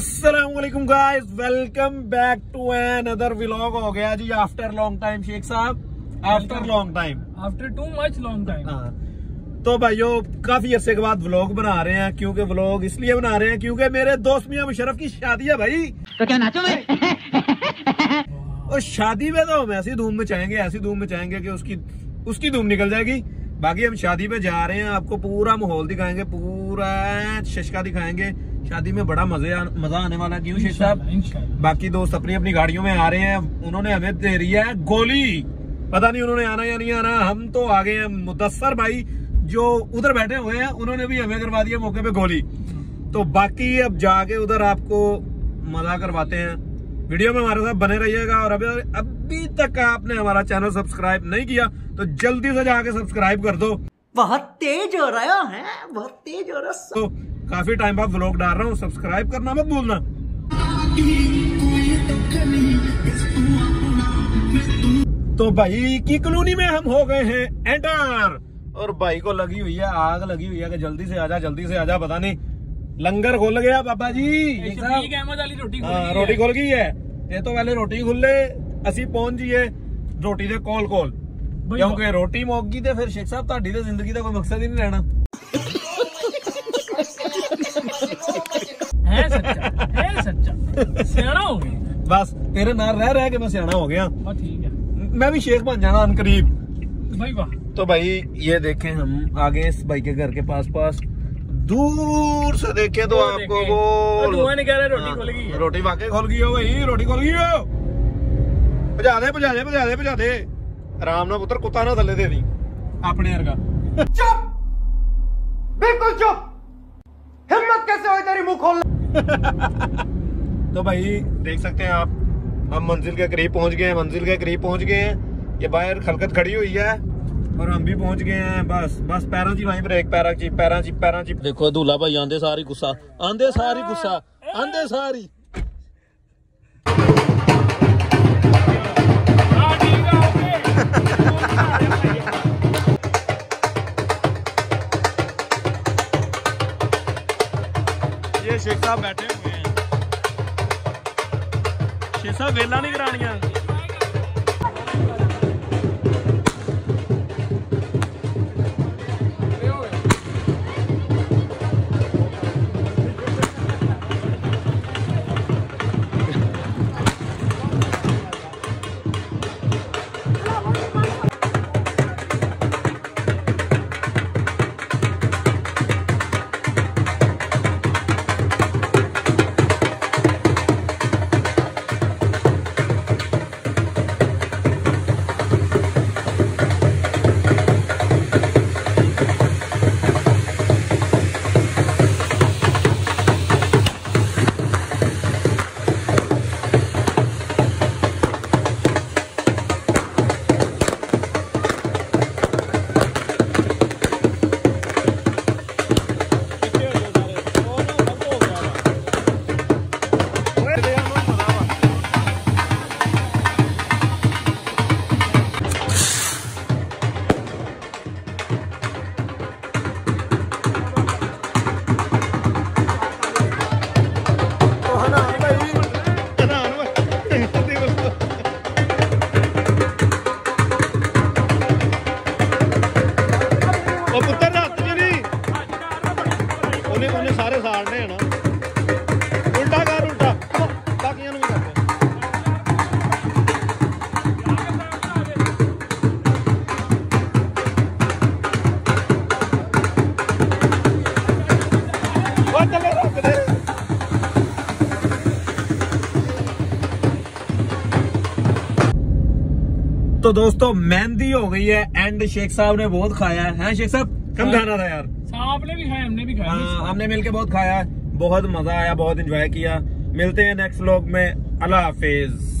Aslam guys welcome back to another vlog हो गया जी after long time Sheikh sahab after long time after too much long time हाँ। तो भाइयों काफ़ी अरसे के बाद व्लॉग बना रहे हैं क्योंकि व्लॉग इसलिए बना रहे हैं क्योंकि मेरे दोस्त मियाँ मुशरफ की शादी है भाई। तो क्या नाचो मैं और शादी में तो हम ऐसी धूम मचाएँगे ऐसी धूम मचाएँगे कि उसकी उसकी धूम निकल जाएगी। बाकी हम शादी में जा रहे हैं आपको पूरा माहौल दिखाएँगे पूरा शशका दिखाएँगे। शादी में बड़ा मज़े आ, मज़ा आने वाला है। क्यों शेख साहब? बाकी दोस्त अपनी अपनी गाड़ियों में आ रहे हैं उन्होंने हमें दे रही है गोली। पता नहीं उन्होंने आना या नहीं आना हम तो आ गए हैं। मुदस्सर भाई जो उधर बैठे हुए हैं उन्होंने भी हमें करवा दिया मौके पे गोली। तो बाकी अब जाके उधर आपको मज़ा करवाते हैं। वीडियो में हमारे साथ बने रहिएगा और अभी अभी तक आपने हमारा चैनल सब्सक्राइब नहीं किया तो जल्दी से जाके सब्सक्राइब कर दो। बहुत तेज हो रहा है बहुत तेज हो रहा तो काफी टाइम बाद व्लॉग डाल रहा हूँ सब्सक्राइब करना मत भूलना तो भाई की कॉलोनी में हम हो गए हैं एंटर और भाई को लगी हुई है आग लगी हुई है कि जल्दी से आजा जल्दी से आजा पता नहीं लंगर खुल गया पापा जी ये साहब। शफीक अहमद वाली रोटी ਹਾਂ ਖੋਲੀ ਰੋਟੀ ਖੁੱਲ ਗਈ ਹੈ ਇਹ ਤੋਂ ਪਹਿਲੇ ਰੋਟੀ ਖੁੱਲੇ ਅਸੀਂ ਪਹੁੰਚ ਜੀਏ ਰੋਟੀ ਦੇ ਕੋਲ ਕੋਲ ਬਈ ਕਿਉਂਕਿ ਰੋਟੀ ਮੁੱਕ ਗਈ ਤੇ ਫਿਰ ਸ਼ੇਖ ਸਾਹਿਬ ਤੁਹਾਡੀ ਤੇ ਜ਼ਿੰਦਗੀ ਦਾ ਕੋਈ ਮਕਸਦ ਹੀ ਨਹੀਂ ਰਹਿਣਾ ਸਿਆਣਾ ਹੋ ਗਿਆ ਬਸ ਤੇਰੇ ਨਾਲ ਰਹਿ ਰਹਿ ਕੇ ਮੈਂ ਸਿਆਣਾ ਹੋ गया ਬਸ ਠੀਕ ਹੈ मैं भी शेख बन जाना अनकरीब ਭਾਈ ਵਾਹ तो भाई ये देखें हम आगे इस भाई के घर के पास पास दूर से देखे तो वो आपको देखें। वो और धुआं नहीं कह रहा, रोटी हाँ, खुल गई है। रोटी वाकई खुल गई हो भाई रोटी खुल गई हो भजा दे भजा दे भजा दे भजा दे आराम ਨਾਲ ਪੁੱਤਰ ਕੁੱਤਾ ਨਾ ਥੱਲੇ ਦੇ ਦੀ ਆਪਣੇ ਵਰਗਾ बिल्कुल चुप हिम्मत कैसे हुई तेरी मुंह खोल तो भाई देख सकते हैं आप हम मंजिल के करीब पहुँच गए हैं मंजिल के करीब पहुँच गए हैं। ये बाहर खलकत खड़ी हुई है और हम भी पहुँच गए हैं बस बस पैरों जी वहीं पर एक पैरा जी पैरा जी पैरा जी देखो दूल्हा भाई आंदे सारी गुस्सा आंदे सारी गुस्सा आंदे सारी। ये शेख साहब बैठे हुए हैं शेख साहब तो दोस्तों मेहंदी हो गई है एंड शेख साहब ने बहुत खाया है। हैं शेख साहब? कम खाना था यार। साहब ने भी खाया हमने भी खाया। हाँ हमने मिलके बहुत खाया बहुत मज़ा आया बहुत एंजॉय किया। मिलते हैं नेक्स्ट व्लॉग में। अल्लाह हाफिज।